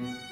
Mm-hmm.